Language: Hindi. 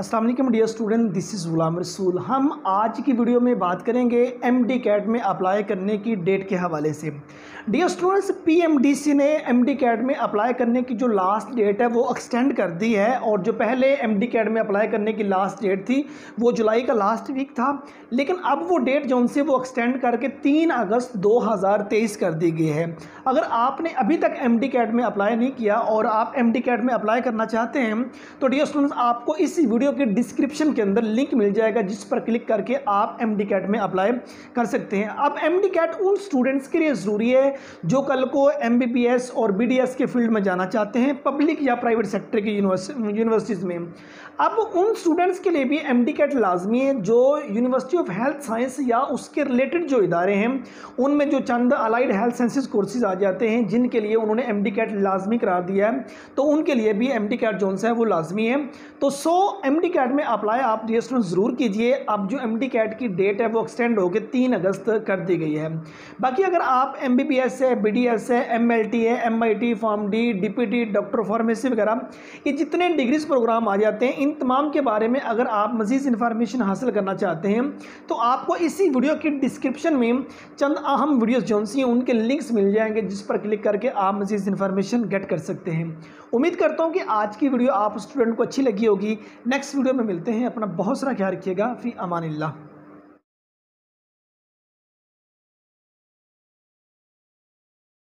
वालेकुम dear student this is Ghulam Rasool हम आज की वीडियो में बात करेंगे एम डी कैट में अप्लाई करने की डेट के हवाले से। Dear students P M D C ने एम डी कैट में अप्लाई करने की जो लास्ट डेट है, वो एक्सटेंड कर दी है और जो पहले एम डी कैट में अप्लाई करने की लास्ट डेट थी, वो जुलाई का लास्ट वीक था। लेकिन अब वो डेट जो उनसे वो एक्सटेंड करके तीन अगस्त दो हज़ार तेईस कर दी गई है। अगर आपने अभी तक एम डी कैट में अप्लाई नहीं किया और आप एम डी कैट में अप्लाई करना चाहते हैं तो डियर स्टूडेंट्स आपको इस वीडियो वीडियो के डिस्क्रिप्शन के अंदर लिंक मिल जाएगा, जिस पर क्लिक करके आप एम डी कैट में अप्लाई कर सकते हैं। अब एम डी कैट उन स्टूडेंट्स के लिए ज़रूरी है जो कल को एम बी बी एस और बी डी एस के फ़ील्ड में जाना चाहते हैं पब्लिक या प्राइवेट सेक्टर की यूनिवर्सिटीज़ में। अब उन स्टूडेंट्स के लिए भी एम डी कैट लाजमी है, जो यूनिवर्सिटी ऑफ़ हेल्थ साइंस या उसके रिलेटेड जो इदारे हैं, उनमें जो चंद अलाइड हेल्थ साइंसेज कोर्सेज आ जाते हैं, जिनके लिए उन्होंने एम डी कैट लाजमी करा दिया है। तो उनके लिए भी एम डी कैट जो है, वो लाजमी है। तो सो एम डी कैट में अप्लाई आप डी स्टूडेंट ज़रूर कीजिए। अब जो एम डी कैट की डेट है, वो एक्सटेंड होकर तीन अगस्त कर दी गई है। बाकी अगर आप एम बी बी एस है बी डी एस है एम एल टी है M I T pharm D D P T doctor pharmacy वगैरह, ये जितने डिग्रीज प्रोग्राम आ जाते हैं, इन तमाम के बारे में अगर आप मज़ीद इन्फॉर्मेशन हासिल करना चाहते हैं तो आपको इसी वीडियो की डिस्क्रिप्शन में चंद अहम वीडियोज़ जो सी हैं, उनके लिंक्स मिल जाएँगे, जिस पर क्लिक करके आप मज़ीद इन्फॉर्मेशन गेट कर सकते हैं। उम्मीद करता हूँ कि आज की वीडियो आप स्टूडेंट को अच्छी लगी होगी। नेक्स्ट वीडियो में मिलते हैं। अपना बहुत सारा ख्याल रखिएगा। फ़ी अमान